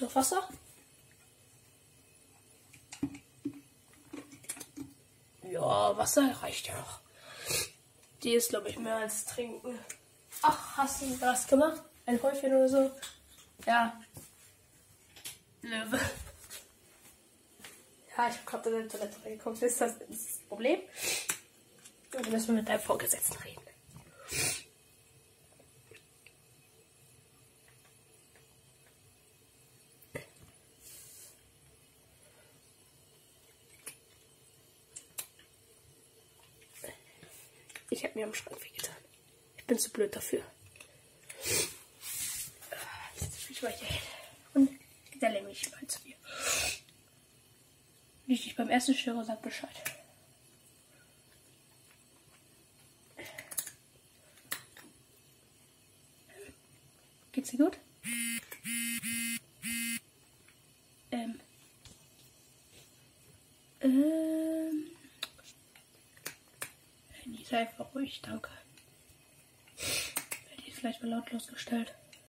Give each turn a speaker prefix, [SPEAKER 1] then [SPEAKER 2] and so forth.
[SPEAKER 1] du noch Wasser? Ja, Wasser reicht ja noch. Die ist, glaube ich, mehr als trinken. Ach, hast du was gemacht? Ein Häufchen oder so? Ja. Löwe. Ja, ich habe gerade in der Toilette reingekommen. Ist das, ist das Problem? Dann müssen wir mit deinem Vorgesetzten reden. Ich habe mir am Schrank wehgetan. Ich bin zu blöd dafür. Ich weiter hin. Und stelle mich mal zu dir. Wie ich dich beim ersten störe, sag Bescheid. Geht's dir gut? Ähm. Ähm. Handy sei einfach ruhig, danke. Hätte ich vielleicht mal lautlos gestellt.